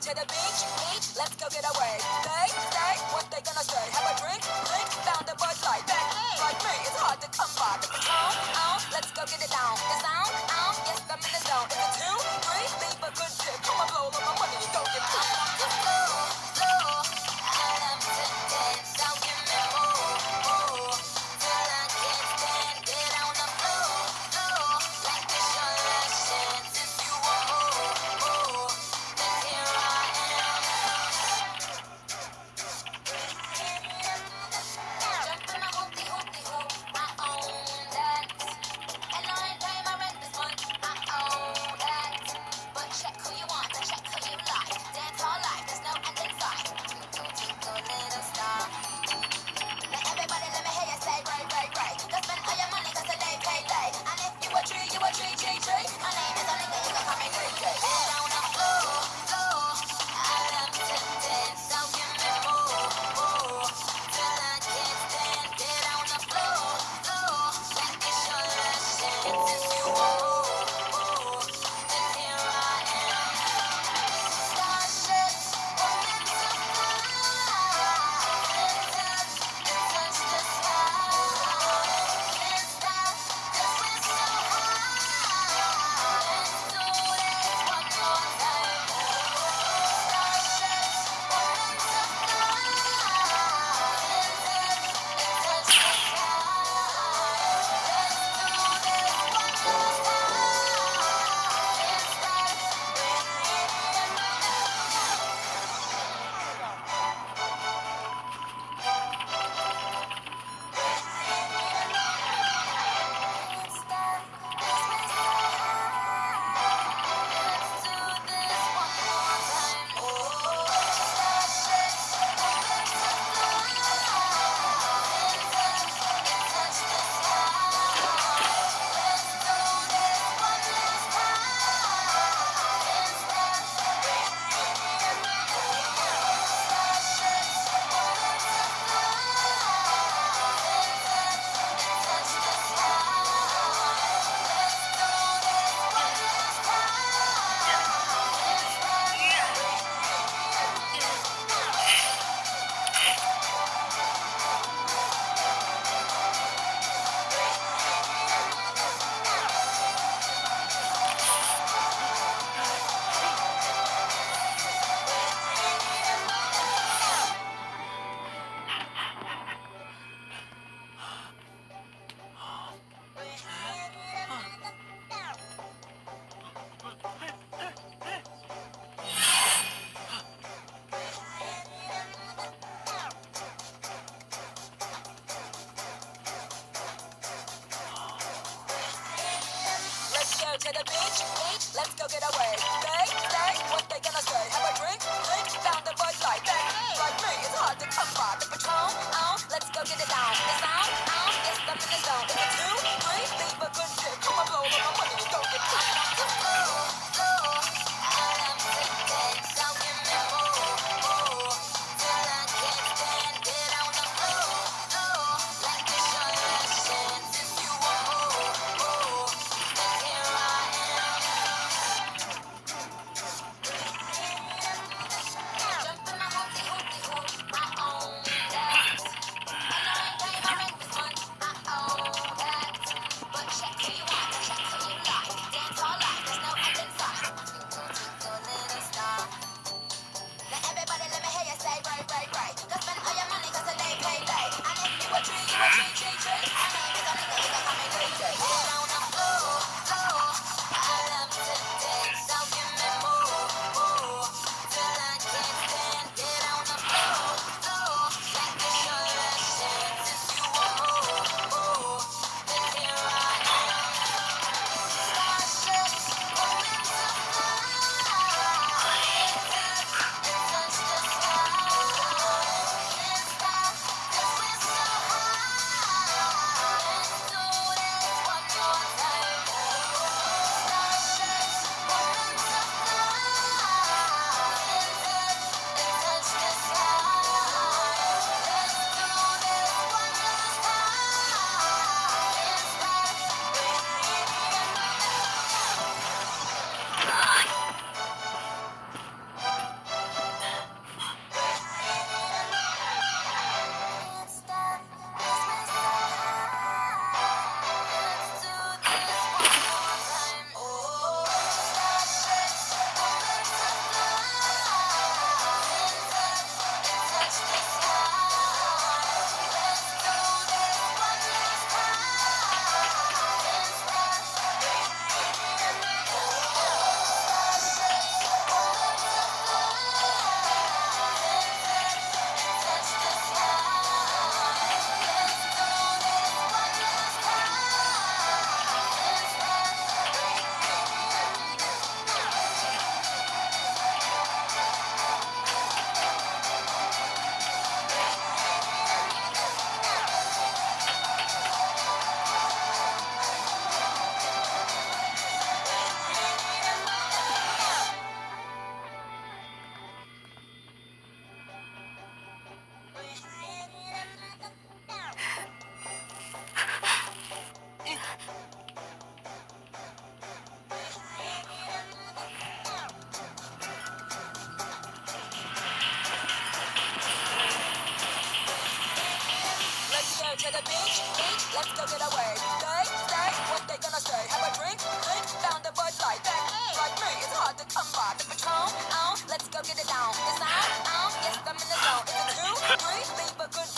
to the beach, beach, let's go get away. They say what they gonna say. Have a drink, drink, found a Bud Light. That like me, it's hard to come by. The Patron, oh, let's go get it down. The sound, oh, yes, I'm in the zone. Is it two, three, leave a good tip. Come on, blow all my money, go get it. Last chance. Go get away. They say what they gonna say. Have a drink, drink, found a Bud Light. That like me, it's hard to come by. The Patron, oh, let's go get it down. The beach, beach, let's go get away. Stay, stay, what they gonna say? Have a drink, drink, found a Bud Light. That, like me, it's hard to come by. The Patron, oh, let's go get it down. The sound, oh, yes, I'm in the zone. It's a two, three, leave a good